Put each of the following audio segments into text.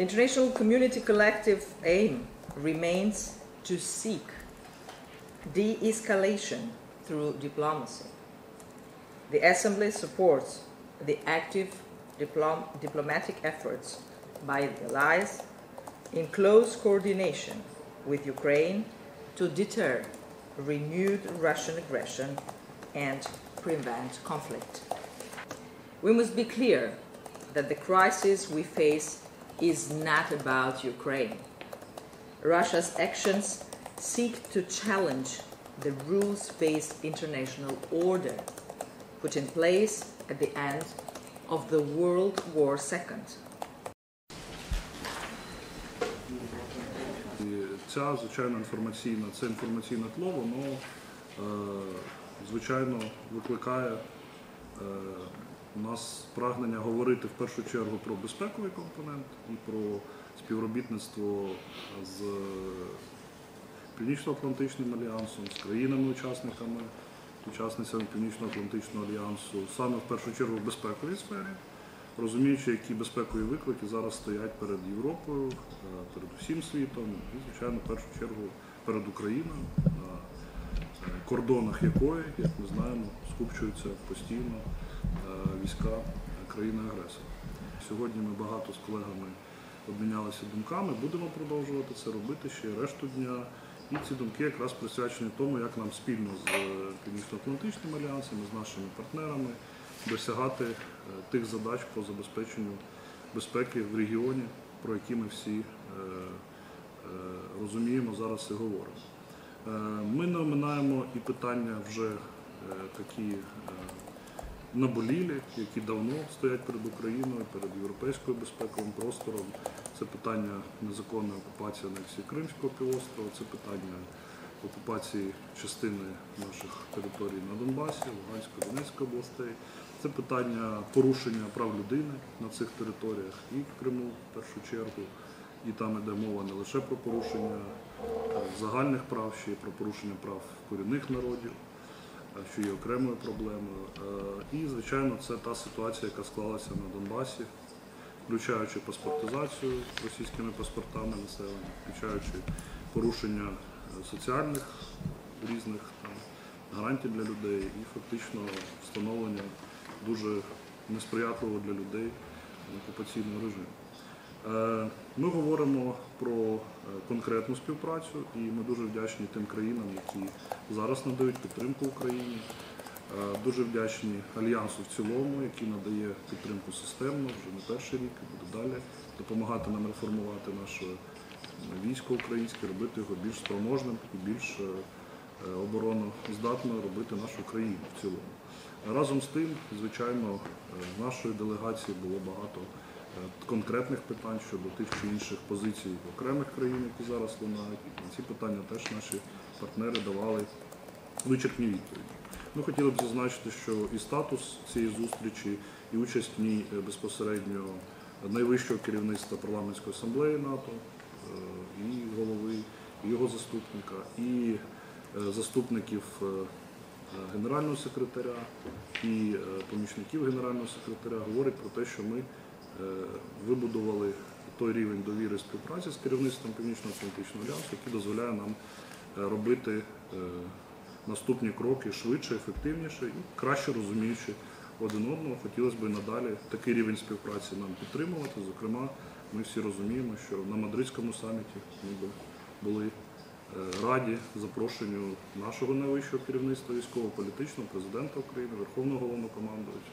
The international community collective aim remains to seek de escalation through diplomacy. The Assembly supports the active diplom- diplomatic efforts by the allies in close coordination with Ukraine to deter renewed Russian aggression and prevent conflict. We must be clear that the crisis we face is not about Ukraine. Russia's actions seek to challenge the rules based international order put in place at the end of the World War II. І ця, звичайно, інформаційна, це інформаційне тло, воно, е, звичайно, викликає е, у нас прагнення говорити в першу чергу про безпековий компонент і про співробітництво з Північно-Атлантичним альянсом, з країнами-учасниками, учасницями Північно-Атлантичного альянсу, саме в першу чергу в безпековій сфері, розуміючи, які безпекові виклики зараз стоять перед Європою, е, перед усім світом і, звичайно, в першу чергу перед Україною, кордонах якої, як ми знаємо, скупчуються постійно е, війська країни-агресора. Сьогодні ми багато з колегами обмінялися думками, будемо продовжувати це робити ще решту дня. І ці думки якраз присвячені тому, як нам спільно з е, Північно-Атлантичним альянсом, з нашими партнерами досягати е, тих задач по забезпеченню безпеки в регіоні, про які ми всі розуміємо зараз і говоримо. Е, Ми не оминаємо і питання вже е, такі е, наболілі, які давно стоять перед Україною, перед європейською безпековим простором. Це питання незаконної окупації анексії Кримського півострова, це питання окупації частини наших територій на Донбасі, Луганської, Донецької областей. Це питання порушення прав людини на цих територіях і в Криму в першу чергу. І там йде мова не лише про порушення е, загальних прав, ще й про порушення прав корінних народів е, що є окремою проблемою. Е, І, звичайно, це та ситуація, яка склалася на Донбасі, включаючи паспортизацію російськими паспортами населення, включаючи порушення е, соціальних різних там, гарантій для людей і фактично встановлення дуже несприятливого для людей окупаційного режиму. Ми говоримо про е, конкретну співпрацю, і ми дуже вдячні тим країнам, які зараз надають підтримку Україні. Е, Дуже вдячні альянсу в цілому, який надає підтримку системно вже не перший рік і буде далі допомагати нам реформувати наше військо українське, робити його більш спроможним і більш е, обороноздатною робити нашу країну в цілому. Разом з тим, звичайно, в нашої делегації було багато конкретних питань щодо тих чи інших позицій окремих країн, які зараз лунають. На ці питання теж наші партнери давали вичерпні відповіді. Ми хотіли б зазначити, що і статус цієї зустрічі, і участь в ній е, безпосередньо найвищого керівництва парламентської асамблеї НАТО, е, і голови, і його заступника, і е, заступників е, е, генерального секретаря, і е, помічників генерального секретаря говорить про те, що ми е, вибудували той рівень довіри співпраці з керівництвом Північно-Атлантичного альянсу, який дозволяє нам е, робити е, наступні кроки швидше, ефективніше і краще розуміючи один одного. Хотілося б і надалі такий рівень співпраці нам підтримувати. Зокрема, ми всі розуміємо, що на мадридському саміті ми були е, раді запрошенню нашого найвищого керівництва військово-політичного, президента України, Верховного головнокомандувача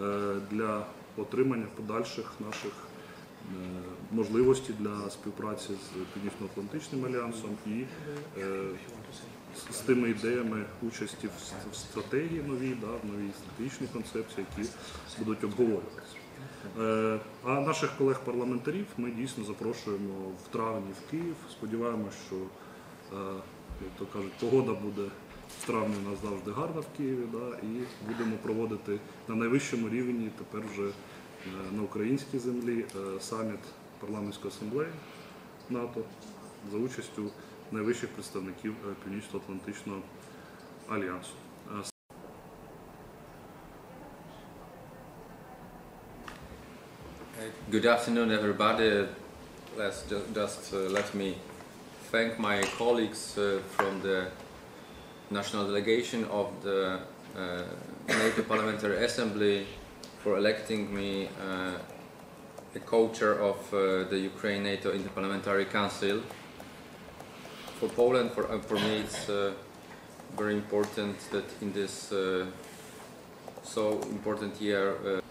е, для отримання подальших наших е, можливостей для співпраці з Північно-Атлантичним альянсом і е, з- тими ідеями участі в стратегії новій, да, в новій стратегічній концепції, які будуть обговорюватися. Е, А наших колег-парламентарів ми дійсно запрошуємо в травні в Київ. Сподіваємося, що, як то кажуть, погода буде в травні у нас завжди гарна в Києві, да, і будемо проводити на найвищому рівні тепер вже е, на українській землі е, саміт парламентської асамблеї НАТО за участю найвищих представників е, Північно-Атлантичного альянсу. Good afternoon, everybody. let's just, just uh, let me thank my colleagues uh, from the national delegation of the uh, NATO Parliamentary Assembly for electing me uh, a co-chair of uh, the Ukraine NATO Interparliamentary Council. For Poland, for, uh, for me, it's uh, very important that in this uh, so important year.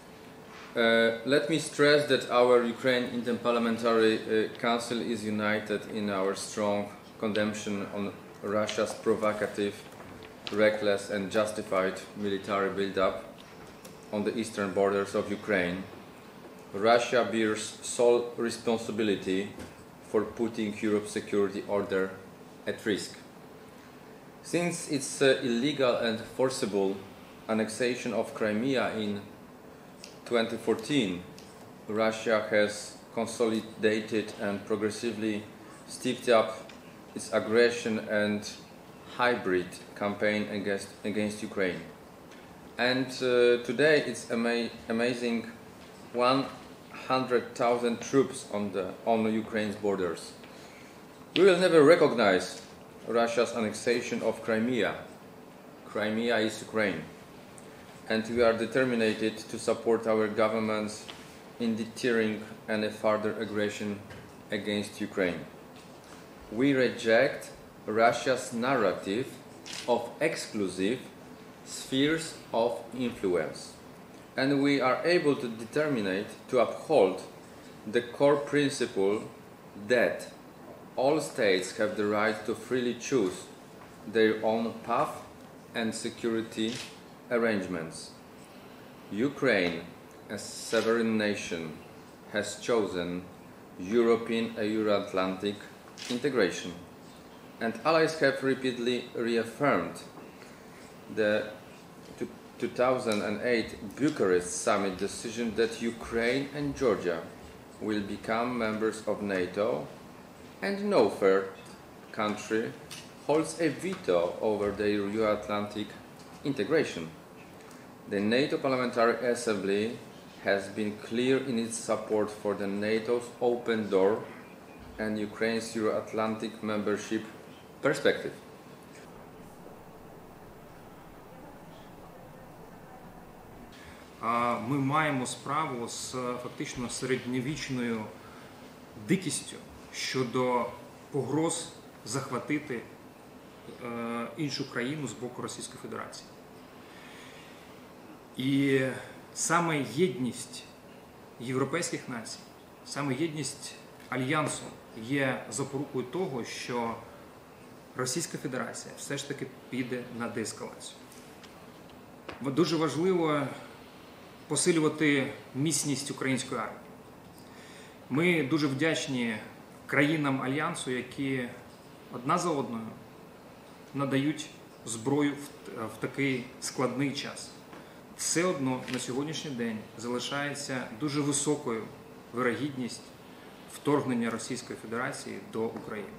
Let me stress that our Ukraine Interparliamentary Council is united in our strong condemnation on Russia's provocative, reckless, and justified military buildup on the eastern borders of Ukraine. Russia bears sole responsibility for putting Europe's security order at risk. Since its uh, illegal and forcible annexation of Crimea in 2014, Russia has consolidated and progressively stepped up its aggression and hybrid campaign against, against Ukraine. And uh, today it's ama- amazing 100,000 troops on, the, on Ukraine's borders. We will never recognize Russia's annexation of Crimea. Crimea is Ukraine and we are determined to support our governments in deterring any further aggression against Ukraine. We reject Russia's narrative of exclusive spheres of influence, and we are able to determine to uphold the core principle that all states have the right to freely choose their own path and security arrangements. Ukraine, as sovereign nation, has chosen European Euro-Atlantic integration, and allies have repeatedly reaffirmed the 2008 Bucharest summit decision that Ukraine and Georgia will become members of NATO, and no third country holds a veto over their Euro-Atlantic integration. The NATO Parliamentary Assembly has been clear in its support for the NATO's open door and Ukraine's Euro-Atlantic membership perspective. Ми маємо справу з фактично середньовічною дикістю щодо погроз захватити е, іншу країну з боку Російської Федерації. І саме єдність європейських націй, саме єдність альянсу є запорукою того, що Російська Федерація все ж таки піде на деескалацію. Дуже важливо посилювати міцність української армії. Ми дуже вдячні країнам альянсу, які одна за одною надають зброю в такий складний час. Все одно на сьогоднішній день залишається дуже високою вирогідність вторгнення Російської Федерації до України.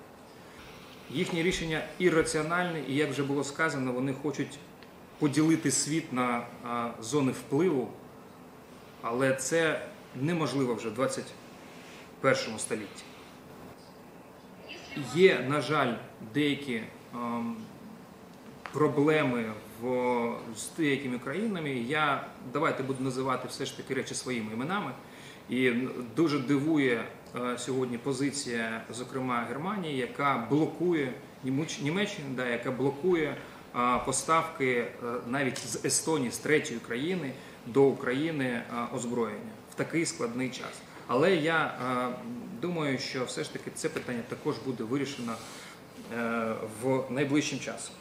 Їхнє рішення ірраціональне, і як вже було сказано, вони хочуть поділити світ на зони впливу, але це неможливо вже в 21 столітті. Є, на жаль, деякі ем, проблеми в, з деякими країнами. Я давайте буду називати все ж таки речі своїми іменами. І дуже дивує сьогодні позиція, зокрема Германії, яка блокує Німеччина, да, яка блокує е, поставки е, навіть з Естонії, з третьої країни до України е, озброєння в такий складний час. Але я е, думаю, що все ж таки це питання також буде вирішено е, в найближчим часом.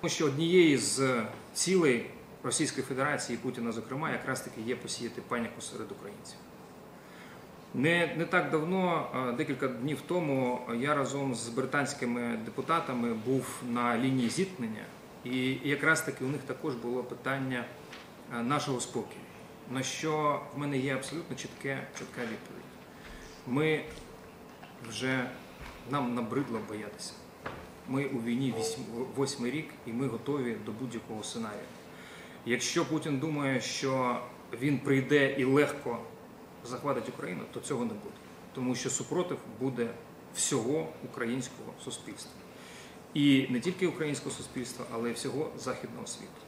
Тому що однією з цілей Російської Федерації і Путіна, зокрема, якраз таки є посіяти паніку серед українців. Не, не так давно, е, декілька днів тому, я разом з британськими депутатами був на лінії зіткнення, і якраз таки у них також було питання е, нашого спокою, на що в мене є абсолютно чітке, чітка відповідь. Ми вже нам набридло боятися. Ми у війні восьмий рік і ми готові до будь-якого сценарію. Якщо Путін думає, що він прийде і легко захватить Україну, то цього не буде. тому що супротив буде всього українського суспільства. І не тільки українського суспільства, але й всього західного світу.